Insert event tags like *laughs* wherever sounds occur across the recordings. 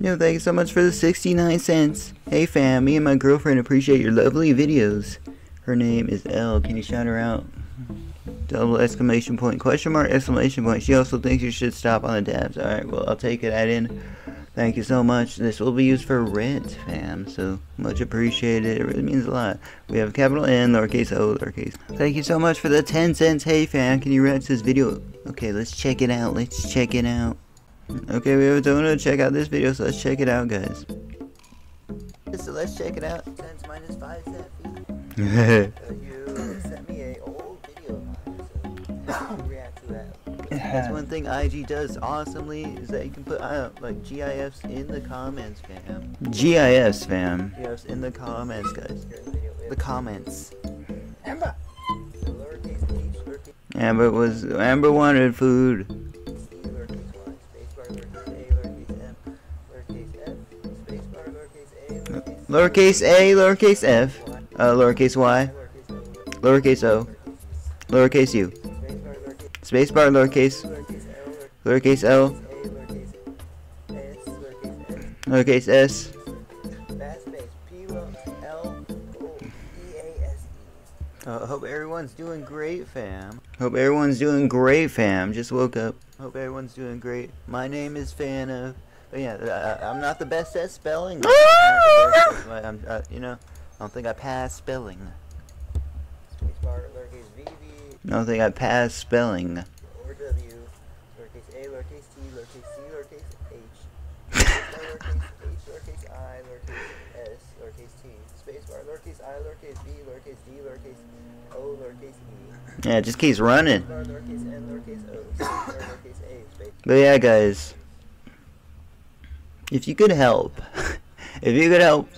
Yo, thanks so much for the 69 cents. Hey fam, me and my girlfriend appreciate your lovely videos. Her name is Elle. Can you shout her out? Double exclamation point, question mark, exclamation point. She also thinks you should stop on the dabs. Alright, well, I'll take it at in. Thank you so much. This will be used for rent, fam. So much appreciated. It really means a lot. We have capital N, lowercase o, lowercase. Thank you so much for the 10 cents. Hey, fam, can you to this video? Okay, let's check it out. Let's check it out. Okay, we have a donut. Check out this video, so let's check it out, guys. So let's check it out. Cents minus 5 cent fee. *laughs* uh, you sent me a old video of mine, so react to that. That's one thing IG does awesomely is that you can put uh, like GIFs in the comments, fam. GIFs, fam. GIFs in the comments, guys. The comments. Amber. Amber was Amber wanted food. Lowercase a, lowercase f, uh, lowercase y, lowercase o, lowercase u, spacebar, lowercase, lowercase l, lowercase s. Uh, hope everyone's doing great, fam. Hope everyone's doing great, fam. Just woke up. Hope everyone's doing great. My name is Fanof. But yeah, uh, I'm not the best at spelling. I'm best at- uh, you know, I don't think I passed spelling. Spacebar, lowercase v, v, I don't think I passed spelling. or w, lowercase a, lowercase t, lowercase c, lowercase h, lowercase h, lowercase i, lowercase s, lowercase t, spacebar, lowercase i, lowercase b, lowercase d, lowercase o, lowercase e, Yeah, it just keeps running. spacebar, lowercase n, lowercase o, spacebar, lowercase a, space. But yeah, guys, if you could help, *laughs* if you could help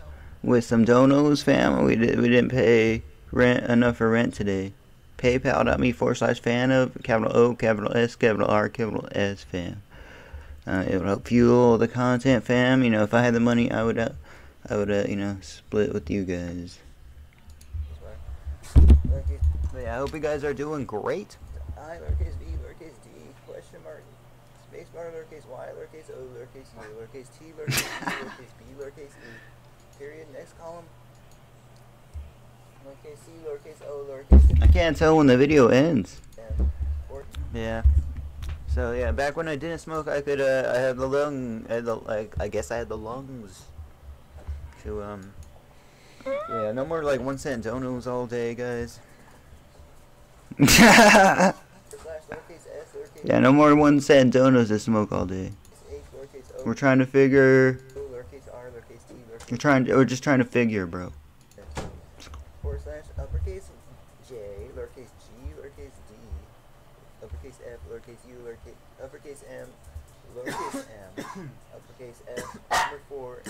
with some donos, fam, we did we didn't pay rent enough for rent today. PayPal.me forward slash Fanof capital O capital S capital R capital S fam. Uh, it would help fuel the content, fam. You know, if I had the money, I would, uh, I would, uh, you know, split with you guys. Yeah, I hope you guys are doing great. I, lowercase v, lowercase d, question mark, spacebar, lowercase y, lowercase o, lowercase u, lowercase t, lowercase e, *laughs* lowercase b, lowercase e, period, next column, lowercase c, lowercase o, lowercase I can't tell when the video ends. Yeah. So yeah, back when I didn't smoke, I could uh, I had the lung, I had the like, I guess I had the lungs. To um. Yeah, no more like one cent donuts all day, guys. *laughs* yeah, no more one cent donuts to smoke all day. We're trying to figure. We're trying. To, we're just trying to figure, bro. forward slash uppercase J, lowercase g, lowercase d, uppercase F, lowercase u, lowercase uppercase M, lowercase m, uppercase F, number four,